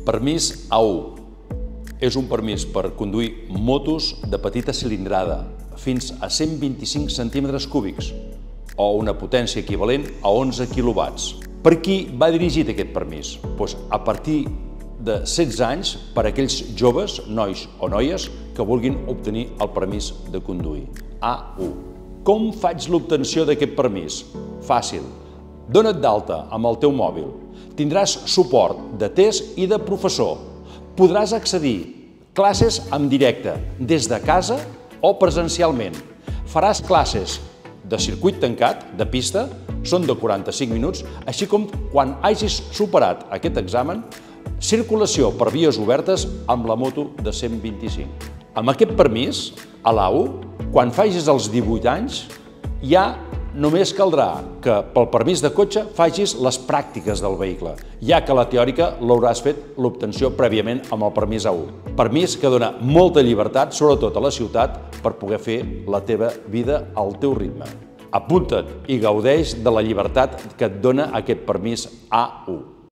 Permís A1. És un permís per conduir motos de petita cilindrada, fins a 125 centímetres cúbics, o una potència equivalent a 11 quilowatts. Per qui va dirigit aquest permís? Pues a partir de 16 anys per a aquells joves, nois o noies, que vulguin obtenir el permís de conduir. A1. Com faig l'obtenció d'aquest permís? Fàcil. Dona't d'alta amb el teu mòbil. Tindràs suport de test i de professor. Podràs accedir classes en directe, des de casa o presencialment. Faràs classes de circuit tancat, de pista, són de 45 minuts, així com quan hagis superat aquest examen, circulació per vies obertes amb la moto de 125. Amb aquest permís, a l'AU, quan facis els 18 anys, ja només caldrà que pel permís de cotxe facis les pràctiques del vehicle, ja que la teòrica l'hauràs fet l'obtenció prèviament amb el permís A1. Permís que dona molta llibertat, sobretot a la ciutat, per poder fer la teva vida al teu ritme. Apunta't i gaudeix de la llibertat que et dona aquest permís A1.